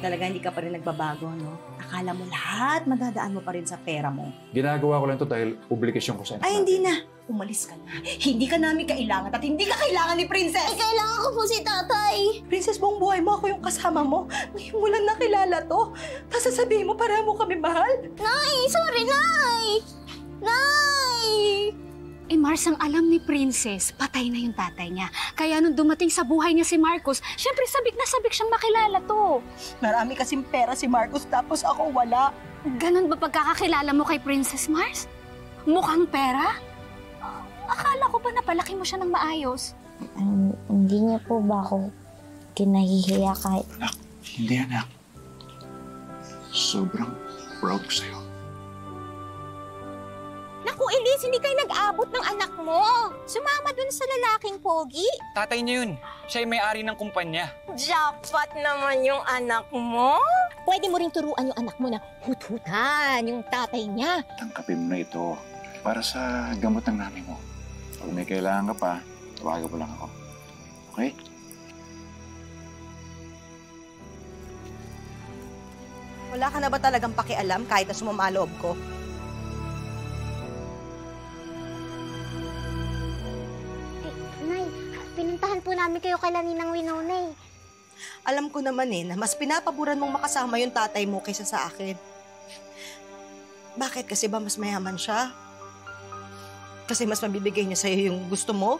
ngayon talaga hindi ka pa rin nagbabago, no? Akala mo lahat madadaan mo pa rin sa pera mo. Ginagawa ko lang to dahil obligasyon ko sa inyo. Ay, hindi na. Umalis ka na. Hindi ka namin kailangan at hindi ka kailangan ni Princess. Eh, kailangan ko po si tatay. Princess, buong buhay mo ako yung kasama mo. Ngayon mo lang nakilala to. Tapos sasabihin mo, para mo kami mahal. Nay, sorry, Nay! Nay! Eh, Mars, ang alam ni Princess, patay na yung tatay niya. Kaya nung dumating sa buhay niya si Marcos, syempre sabik na sabik siyang makilala to. Marami kasing pera si Marcos tapos ako wala. Ganon ba pagkakakilala mo kay Princess Mars? Mukhang pera? Akala ko ba napalaki mo siya ng maayos? Um, hindi niya po ba ako kinahihiya kahit Anak, hindi anak. Sobrang proud ko sa'yo. Nag-abot ng anak mo. Sumama dun sa lalaking pogi. Tatay niya yun. Siya may-ari ng kumpanya. Jackpot naman yung anak mo. Pwede mo rin turuan yung anak mo na hut-hutan yung tatay niya. Tangkapin mo na ito para sa gamot ng nanay mo. Pag may kailangan ka pa, tawagan mo lang ako. Okay? Wala ka na ba talagang pakialam kahit na sumamaloob ko? Namin kayo kay Ninang Winona eh. Alam ko naman eh na mas pinapaboran mong makasama yung tatay mo kaysa sa akin. Bakit? Kasi ba mas mayaman siya? Kasi mas mabibigay niya sa'yo yung gusto mo?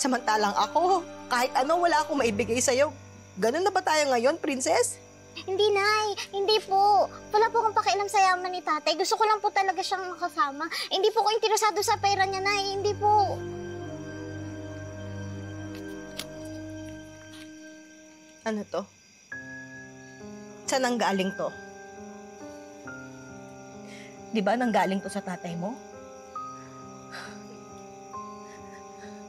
Samantalang ako, kahit ano wala akong maibigay sa'yo. Ganun na ba tayo ngayon, princess? Hindi, Nay. Hindi po. Wala po akong pakialam sa yaman ni tatay. Gusto ko lang po talaga siyang makasama. Hindi po ko interesado sa pera niya, Nay. Hindi po. Ano to? Saan ang galing to? Di ba nanggaling to sa tatay mo?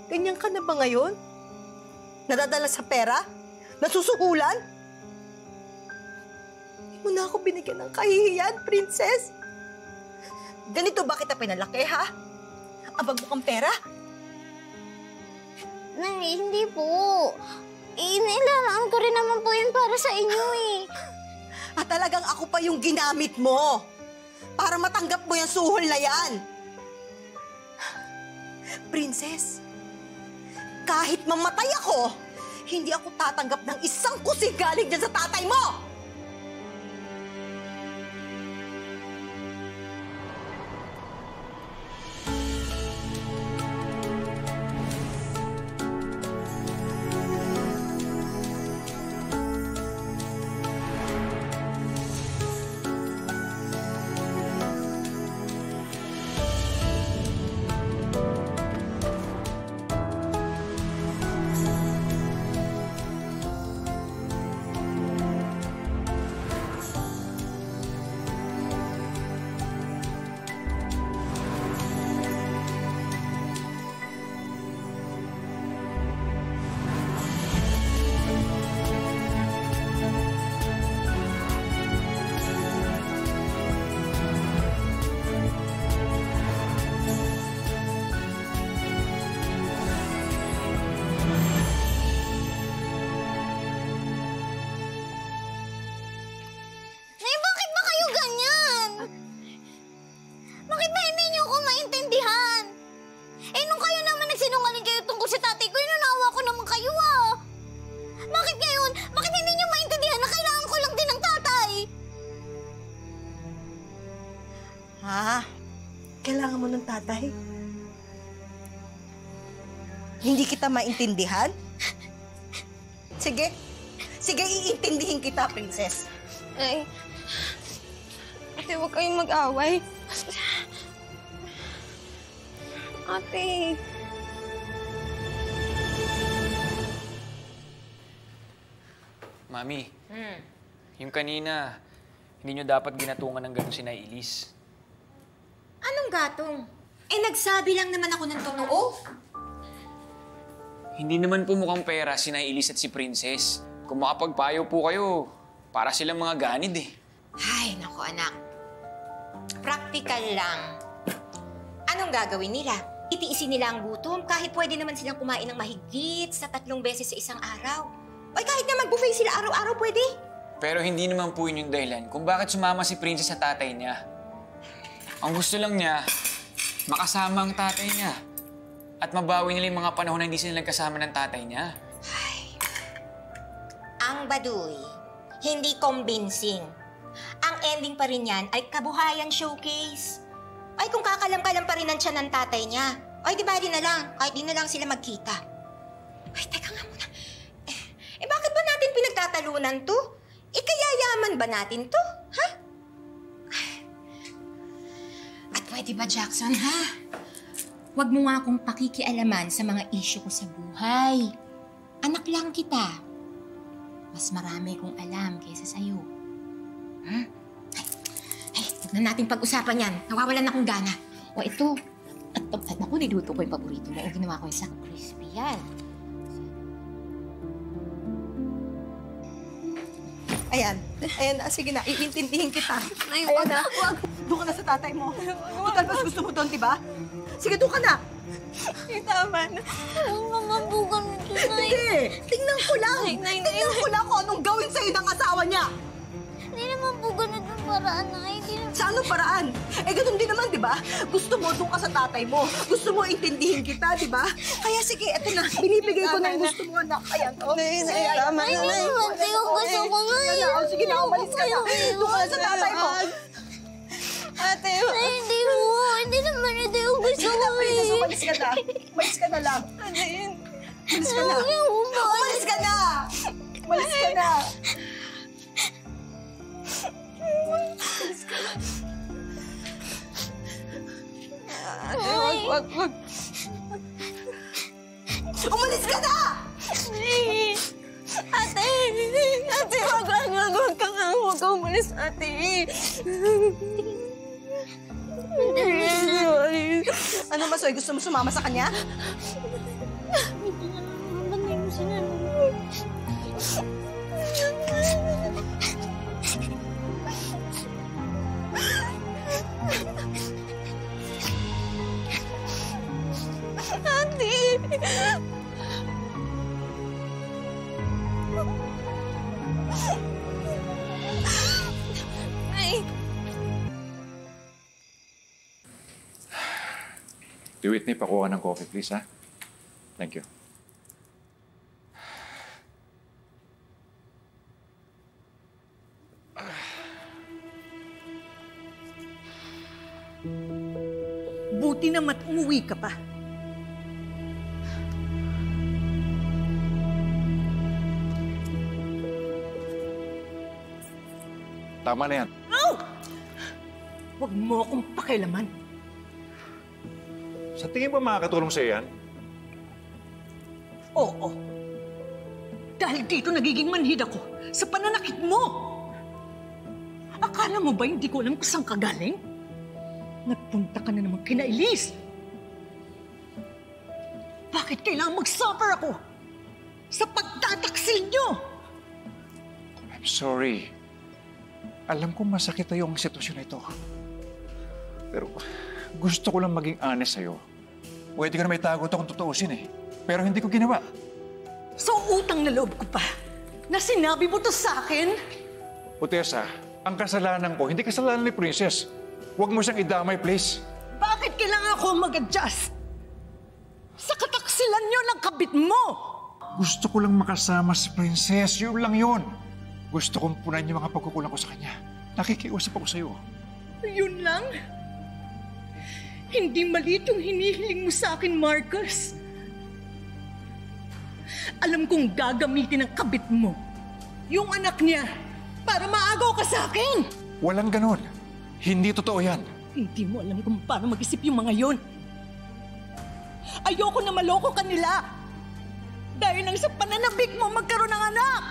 Ganyan ka na ba ngayon? Nadadala sa pera? Nasusuhulan? Hindi mo na ako binigyan ng kahihiyan, princess. Ganito ba kita pinalaki, ha? Abag mo kang pera? Nay, hindi po. Inilalaan ko rin naman po yun para sa inyo eh. At talagang ako pa yung ginamit mo para matanggap mo yung suhol na yan. Princess, kahit mamatay ako, hindi ako tatanggap ng isang kusig galing dyan sa tatay mo! Kita maintindihan? Sige. Sige, iintindihin kita, princess. Ay, ate, huwag kayong mag-away. Ate. Mami, yung kanina, hindi nyo dapat ginatungan ng gano'n si Nay Elise. Anong gatong? Eh, nagsabi lang naman ako ng totoo. Hindi naman po mukhang pera si Nay Elise at si Princess. Kung makapagpayo po kayo, para silang mga ganid eh. Ay, naku anak. Practical lang. Anong gagawin nila? Itiisin nila ang gutom kahit pwede naman silang kumain ng mahigit sa tatlong beses sa isang araw. O kahit na mag-buffet sila araw-araw, pwede. Pero hindi naman po yun yung dahilan kung bakit sumama si Princess sa tatay niya. Ang gusto lang niya, makasama ang tatay niya. At mabawi nila yung mga panahon na hindi sila nagkasama ng tatay niya. Ang baduy, hindi convincing. Ang ending pa rin yan ay kabuhayan showcase. Ay kung kakalam-kalam pa rin ang tiyan ng tatay niya. Ay di ba na lang, kahit di na lang sila magkita. Ay teka nga muna. Eh, eh bakit ba natin pinagtatalunan to? Eh kayayaman ba natin to? Ha? At pwede ba Jackson ha? Huwag mo nga akong pakikialaman sa mga issue ko sa buhay. Anak lang kita. Mas marami kong alam kaysa sa'yo. Hmm? Ay, ay, huwag na natin pag-usapan yan. Nawawalan akong gana. O ito, at, at naku, niluto ko yung paborito mo. O ginawa ko yung sa crispy yan. Ayan. Ayan na. Sige na. Iintindihin kita. Nay, Ayan wag, na. wag. Doon ka na sa tatay mo. Total, mas gusto mo doon, di ba? Sige, doon ka na. Nay, tama na. Huwag naman po Nay. Hindi. Tingnan ko lang. Nay, nay, nay, Tingnan ko lang kung anong gawin sa'yo ng asawa niya. Hindi naman po ganito ang paraan, Nay. Naman Sa anong paraan? Eh, ganun din naman, di ba? Gusto mo doon ka sa tatay mo. Gusto mo intindihin kita, di ba? Kaya sige, eto na. Binibigay ko na yung gusto mo, anak. Ayan, oh. Nay, nay, tama na, hindi nay. naman tayo gusto ko nga. Sige na, umalis ka na. Doon ka sa tatay mo. Ate, Ay, hindi mo. Hindi naman ito yung gusto na, ko princess, eh. umalis ka na. Umalis ka na lang. ate, yun. Umalis ka na. Huwag yung umalis. Umalis ka na! Umalis ka na! Ate, wag, wag, wag. Umalis ka na! Ate, ate, wag, wag, wag, wag ka nga, wag ka umalis, ate. Ay, Ano, Masoy? Gusto mo sumama sa kanya? Whitney, pakuha ng coffee, please, ha? Thank you. Buti naman umuwi ka pa. Tama na yan. Huwag mo akong pakialaman. Sa tingin mo makakatulong sa'yo yan? Oo. Dahil dito nagiging manhid ako sa pananakit mo. Akala mo ba hindi ko alam kung saan ka galing? Nagpunta ka na naman kina Elise. Bakit kailangan mag-suffer ako? Sa pagtataksil nyo! I'm sorry. Alam ko masakit na yung sitwasyon na ito. Pero gusto ko lang maging honest sa'yo. Pwede ka na may tago kung tutuusin eh. Pero hindi ko ginawa. So utang na loob ko pa na sinabi mo to sa akin? O Tessa, ang kasalanan ko, hindi kasalanan ni Princess. Huwag mo siyang idamay, please. Bakit kailangan ako mag-adjust? Sa kataksilan nyo ng kabit mo! Gusto ko lang makasama si Princess. Yun lang yun. Gusto kong punan yung mga pagkukulang ko sa kanya. Nakikiusap ako sa'yo. Yun lang? Hindi maliit yung hinihiling mo sa akin, Marcus. Alam kong gagamitin ng kabit mo. Yung anak niya. Para maagaw ka sa akin. Walang ganon. Hindi totoo yan. Hindi mo alam kung paano mag-isip yung mga yun. Ayoko na maloko kanila. Dahil nang sa pananabik mo magkaroon ng anak.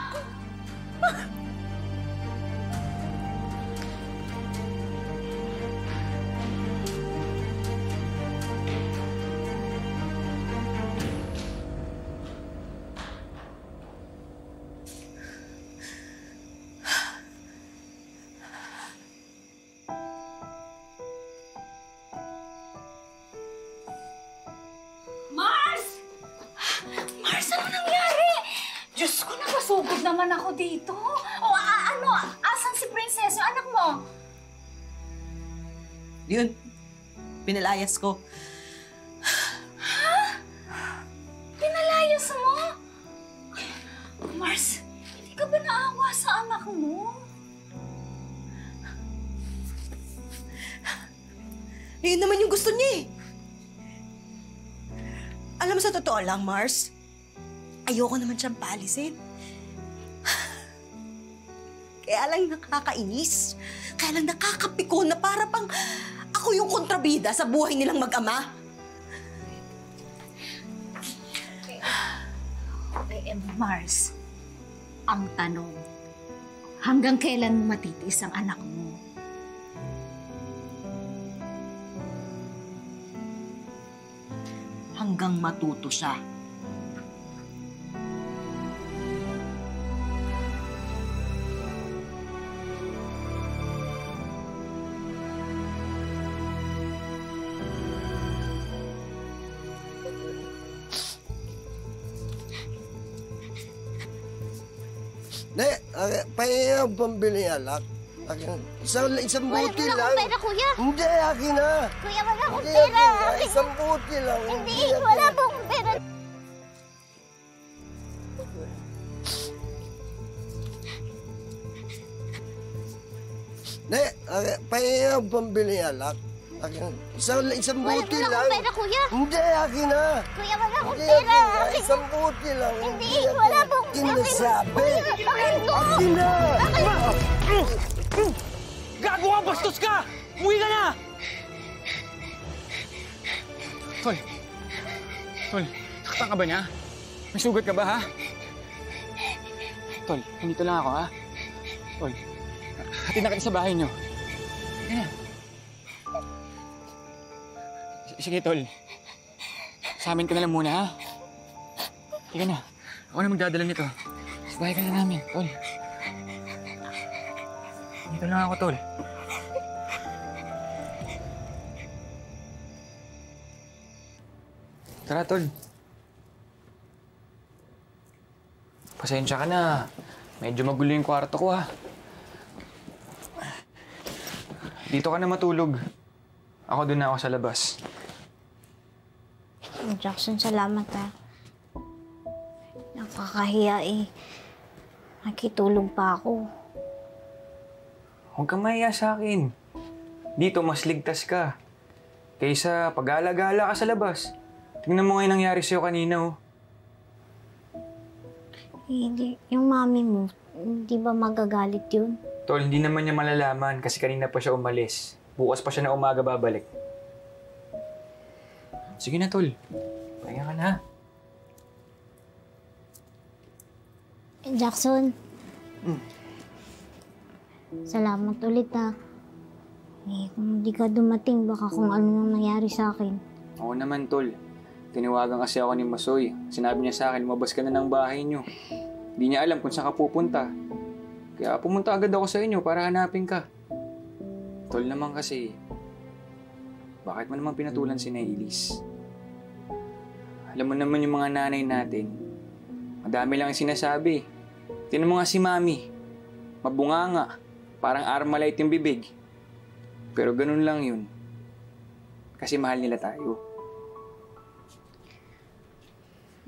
Yun, pinalayas ko. Pinalayas mo? Mars, hindi ka ba naawa sa anak mo? Yun naman yung gusto niya eh. Alam mo sa totoo lang, Mars, ayoko naman siyang palisin. Kaya lang nakakainis. Kaya lang nakakapiko na para pang ako yung kontrabida sa buhay nilang mag-ama. Eh, Mars, ang tanong, hanggang kailan mo matitiis ang anak mo? Hanggang matuto siya. Ang pambili alak. Akin, isang, isang Wala, buti wala lang. akong pera, kuya. Hindi, akin na. Kuya, wala akong Hindi, pera. akin na. Isang buti lang. Hindi, akin wala akong pera. Ne, uh, pahinga ang pambili alak. Akin, isang, isang Wala, buti wala lang. akong pera, kuya. Hindi, akin na. Kuya, wala akong Hindi, pera. akin na. Isang buti lang. Hindi, akin wala po akong pera. Kinasabi. Akin to. Akin na. Gago ka! Bastos ka! Umuwi ka na! Tol. Tol, nakatan ka ba niya? May sugat ka ba, ha? Tol, nandito lang ako, ha? Tol, hatid na kita sa bahay niyo. Sige na. Sige, Tol. Sa amin ka na lang muna, ha? Sige na. Ako na magdadala nito. Sa bahay ka na namin, Tol. Dito lang ako, Tol. Tara, Tol. Pasensya ka na. Medyo magulo yung kwarto ko, ha. Dito ka na matulog. Ako doon na ako sa labas. Jackson, salamat ah. Nakakahiya eh. Nakitulog pa ako. Huwag kang mahiya sa akin. Dito, mas ligtas ka. Kaysa pag-alagala ka sa labas. Tingnan mo nga yung nangyari sa'yo kanina, oh. Eh, Hindi, yung mami mo, hindi ba magagalit yun? Tol, hindi naman niya malalaman kasi kanina pa siya umalis. Bukas pa siya na umaga babalik. Sige na, Tol. Pahinga ka na. Eh, Jackson. Salamat ulit ah. Eh, kung di ka dumating, baka kung ano nang nangyari sa akin. Oo naman, Tol. Tinawagan kasi ako ni Masoy. Sinabi niya sa akin, lumabas ka na ng bahay niyo. Hindi niya alam kung saan ka pupunta. Kaya pumunta agad ako sa inyo para hanapin ka. Tol naman kasi, bakit mo naman pinatulan si Nailis? Alam mo naman yung mga nanay natin, madami lang yung sinasabi. Tinan mo nga si Mami, mabunganga, parang armalite yung bibig. Pero ganun lang yun. Kasi mahal nila tayo.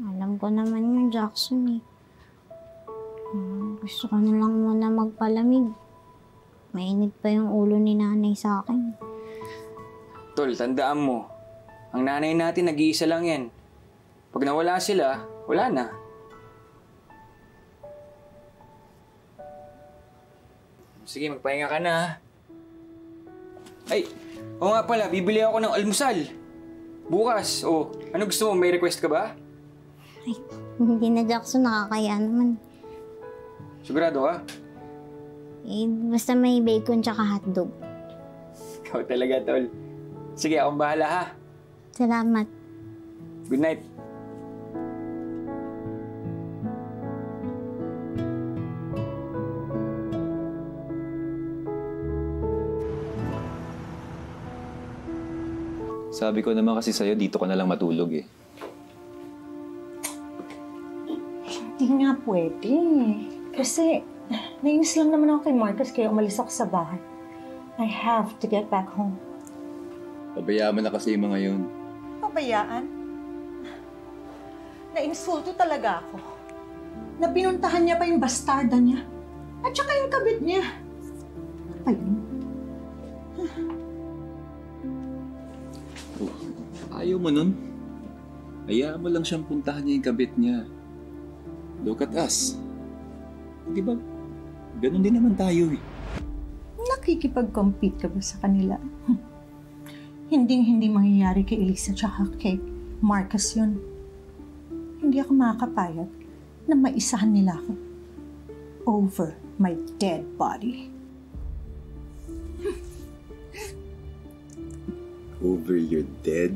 Alam ko naman yung Jackson eh. Hmm, gusto ko na lang muna magpalamig. Mainit pa yung ulo ni nanay sa akin. Tol, tandaan mo, ang nanay natin nag-iisa lang yan. Pag nawala sila, wala na. Sige, magpahinga ka na. Ay, oo nga pala, bibili ako ng almusal. Bukas, oh, ano gusto mo? May request ka ba? Hindi na Jackson, nakakaya naman. Sigurado ka? Eh, basta may bacon tsaka hotdog. Ikaw talaga, tol. Sige, akong bahala ha. Salamat. Good night. Sabi ko naman kasi sa'yo, dito ka na lang matulog eh. Hindi nga pwede. Kasi Nainis lang naman ako kay Marcus kaya umalis ako sa bahay. I have to get back home. Pabayaan mo na kasi yung mga yun. Pabayaan? Na-insulto talaga ako. Na pinuntahan niya pa yung bastarda niya. At saka yung kabit niya. Ayaw mo nun. Hayaan mo lang siyang puntahan niya yung kabit niya. Look at us. Di ba? Ganon din naman tayo eh. Nakikipag-compete ka ba sa kanila? Hinding hindi mangyayari kay Elisa tsaka kay Marcus yun. Hindi ako makakapayag na maisahan nila ako over my dead body. Over your dead,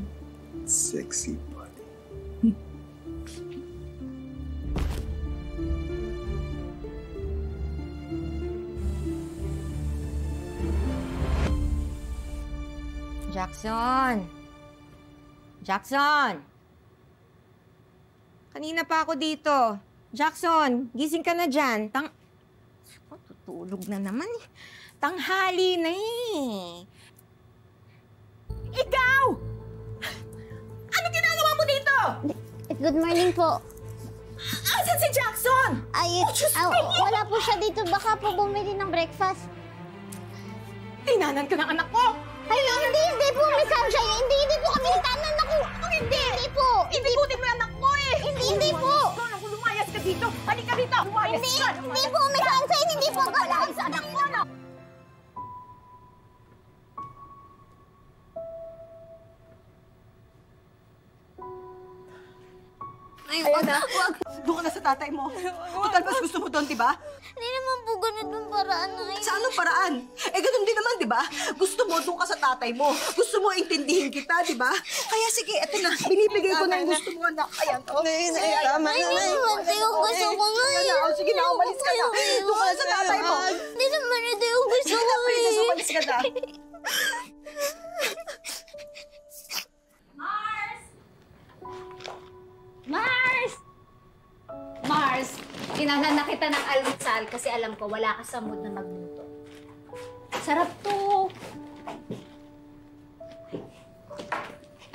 sexy body. Jackson! Jackson! Kanina pa ako dito. Jackson, gising ka na dyan. Tang... Tutulog na naman eh. Tanghali na eh. Ikaw! Good morning po. Asan si Jackson? Ay, ah, wala po siya dito. Baka po bumili ng breakfast. Tinanan ka ng anak ko! Ay, hindi, hindi po, Miss Sunshine. Hindi, hindi po kami nagtanan ako. Hindi, hindi po. Hindi po din mo yung anak mo eh! Hindi, hindi po. Ako lumayas ka dito! Halika dito! Lumayas Hindi, ka! hindi po, Miss Sunshine. Hindi po ganun. sa anak mo, Ay, wag na. Wag. Doon ka na sa tatay mo. Total, mas gusto mo doon, di ba? Hindi naman po ganun yung paraan na Sa anong paraan? Eh, ganun din naman, di ba? Gusto mo doon ka sa tatay mo. Gusto mo intindihin kita, di ba? Kaya sige, eto na. Binibigay ko na yung gusto mo, anak. Ayan, oh. Ay, tama Ay, hindi naman tayo gusto ko na, oh, sige na, umalis ka na. Doon ka na sa tatay mo. Hindi naman ito yung gusto ko na, princess, umalis ka na. Mars! Mars, inahan na kita ng almusal kasi alam ko wala ka sa mood na magluto. Sarap to.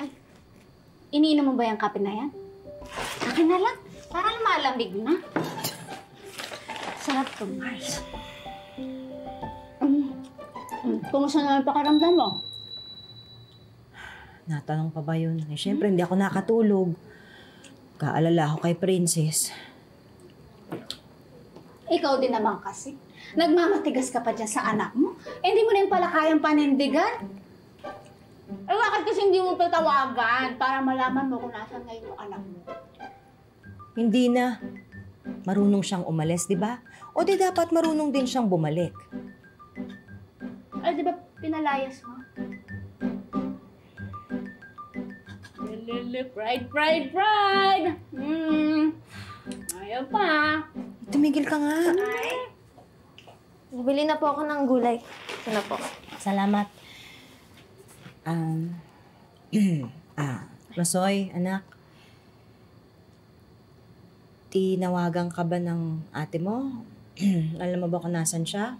Ay, iniinom mo ba yung kape na yan? Akin na lang. Para malamig na. Sarap to, Mars. Mm. Mm. Kumusta naman pakiramdam mo? Natanong pa ba yun? Eh, syempre, hindi ako nakatulog. Kaalala ako kay Princess. Ikaw din naman kasi. Nagmamatigas ka pa dyan sa anak mo. Eh, hindi mo na yung pala kayang panindigan. Eh, bakit kasi hindi mo patawagan para malaman mo kung nasan ngayon yung anak mo? Hindi na. Marunong siyang umalis, di ba? O di dapat marunong din siyang bumalik. Ay, di ba pinalayas mo? Lele, pride, pride, pride! Hmm. Ayaw pa. Tumigil ka nga. Ay. Bili na po ako ng gulay. Ito na po. Salamat. Um, ah, Rosoy, anak. Tinawagan ka ba ng ate mo? Alam mo ba kung nasan siya?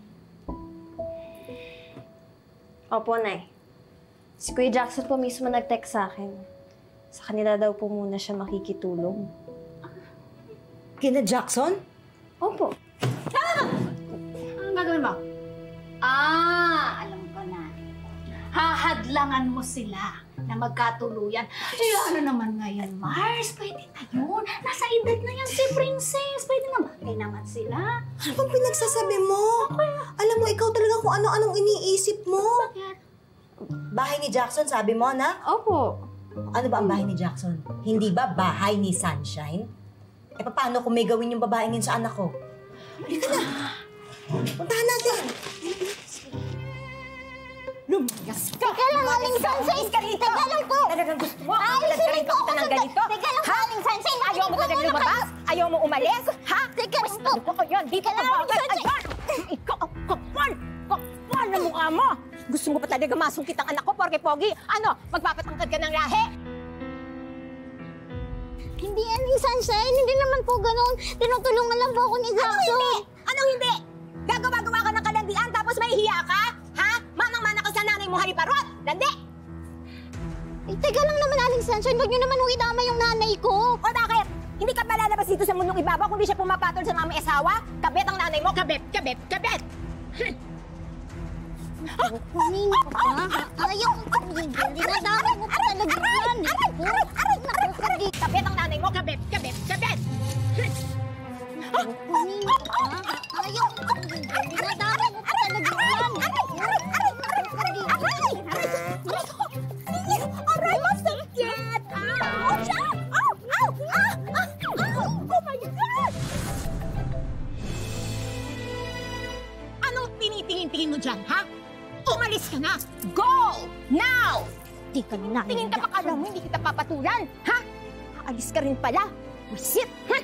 Opo, Nay. Si Kuya Jackson po mismo nag-text sa akin. Sa kanila daw po muna siya makikitulog. Kina Jackson? Opo. Anong gagawin mo? Ah, alam ko na. Hahadlangan mo sila na magkatuluyan. Eh, ano naman ngayon, Mars? Pwede na yun. Nasa edad na yan si Princess. Pwede na bagay naman sila. Anong pinagsasabi mo? Alam mo, ikaw talaga kung ano-anong iniisip mo. Bahay ni Jackson, sabi mo, na? Opo. Ano ba ang bahay ni Jackson? Hindi ba bahay ni Sunshine? Eh, paano kung may gawin yung babaeng yun sa anak ko? Halika na. Puntahan natin. Lumayas ka! Teka lang, Aling Sunshine! Teka lang po! Talagang gusto mo? Ayusin ko kita ng ganito? Teka lang Aling Sunshine! Ayaw mo talagang lumabas? Ayaw mo umalis? Ha? Teka lang po! Ano ko yan? Dito ka ba? Ayan! Ikaw ang kapal! Kapal na mukha mo! Gusto mo ba talaga masungkit ang anak ko, porke pogi? Ano, magpapatangkad ka ng lahi? Hindi, Aling Sunshine. Hindi naman po ganun. Tinutulungan lang po ako ni Jackson. Anong hindi? Anong hindi? Gagawa-gawa ka ng kalandian tapos may hiya ka? Ha? Manang-mana ka sa nanay mo, Haliparot! Landi! Eh, teka lang naman, Aling Sunshine. Huwag niyo naman huwi tama yung nanay ko. O bakit? Hindi ka malalabas dito sa mundong ibabaw kung di siya pumapatol sa mga may asawa? Kabet ang nanay mo! Kabet! Kabet! Kabet! Hm. Kabit! Kunin ko pa. Ayaw ko kunin. Dinadama mo. Aray! Aray! Aray! Kabit ang nanay mo! Kabit! Kabit! Kabit! Kunin ko pa. Ayaw ko kunin. Dinadama mo. Aray! Aray! Aray! Aray! Aray! Aray! Aray! Masakit! Siya! Ow! Ow! Ah! Ah! Oh my God! Anong tinitingin-tingin mo dyan, ha? Umalis ka na! Go! Now! Di ka na. Tingin ka pa kala mo hindi kita papatulan, ha? Aalis ka rin pala. Busit! Ha?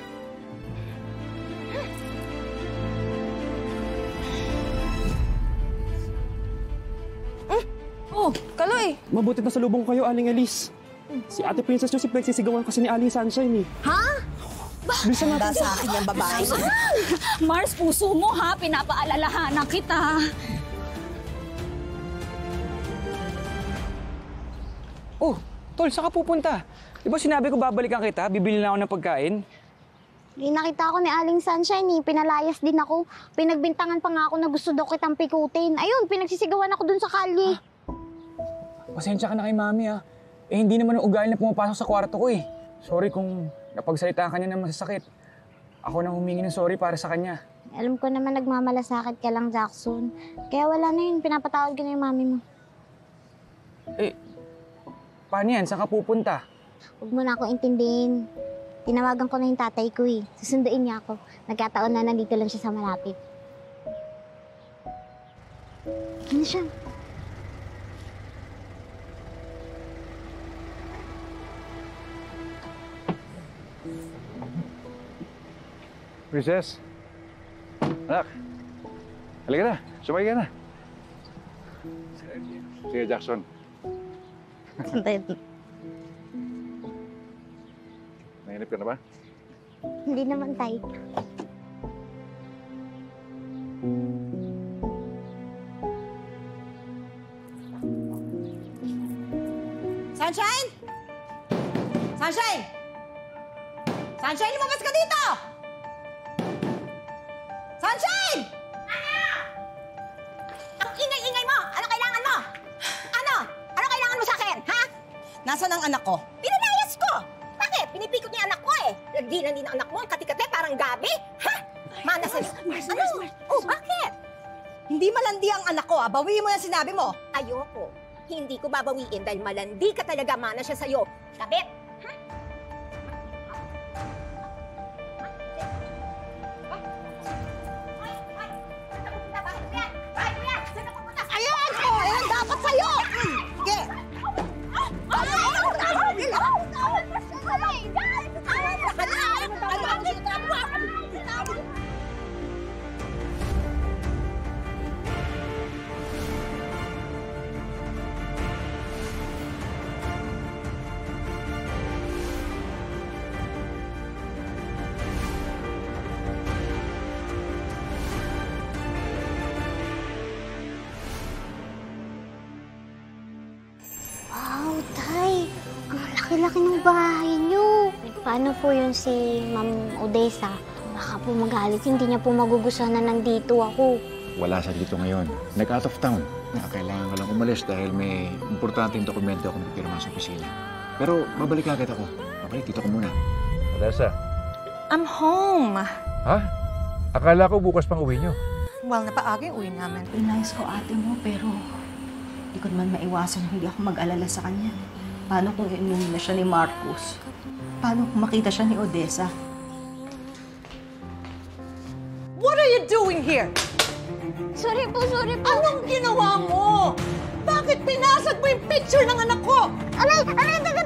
Oh, Kaloy! Mabuti na salubong ko kayo, Aling Elise. Si Ate Princess nyo si pinagsisigawan kasi ni Aling Sunshine eh. Ha? Bilisan natin. sa akin yung babae. Mars, puso mo ha, pinapaalalahanan kita. Tol, saan ka pupunta? Di ba sinabi ko babalikan kita, bibili na ako ng pagkain? Di nakita ako ni Aling Sunshine eh. Pinalayas din ako. Pinagbintangan pa nga ako na gusto daw kitang pikutin. Ayun, pinagsisigawan ako dun sa kalye. Pasensya ka na kay mami ah. Eh hindi naman ang ugali na pumapasok sa kwarto ko eh. Sorry kung napagsalita ka niya ng masasakit. Ako na humingi ng sorry para sa kanya. Alam ko naman nagmamalasakit ka lang, Jackson. Kaya wala na yun. Pinapatawad ko na yung mami mo. Eh, paano yan? Saan ka pupunta? Huwag mo na akong intindihin. Tinawagan ko na yung tatay ko eh. Susunduin niya ako. Nagkataon na nandito lang siya sa malapit. Ano siya? Princess. Anak. Halika na. Sumay ka na. Sige, Jackson. Nainip ka na ba? Hindi naman, tay. Sunshine! Sunshine! Sunshine, lumabas ka dito! Nasaan ang anak ko? Pinalayas ko! Bakit? Pinipikot niya anak ko eh. Nagdinan din ang anak mo, ang katikate, parang gabi. Ha? Mana sa... ano? Oh, bakit? Hindi malandi ang anak ko, ah. Bawiin mo yung sinabi mo. Ayoko. Hindi ko babawiin dahil malandi ka talaga, mana siya sa'yo. Kabit! Po yun si Ma'am Odessa? Baka po magalit. Hindi niya po magugustuhan na nandito ako. Wala siya dito ngayon. Nag-out of town. Na kailangan ka lang umalis dahil may importanteng dokumento akong pipirma sa opisina. Pero babalik agad ako. Babalik dito ko muna. Odessa. I'm home. Ha? Akala ko bukas pang uwi niyo. Well, napaagay uwi namin. Inayos ko ate mo, pero hindi ko naman maiwasan hindi ako mag-alala sa kanya. Paano kung inuwi na siya ni Marcos? Paano kung makita siya ni Odessa? What are you doing here? Sorry po, sorry po. Anong ginawa mo? Bakit pinasag mo yung picture ng anak ko? Aray! Aray! Taga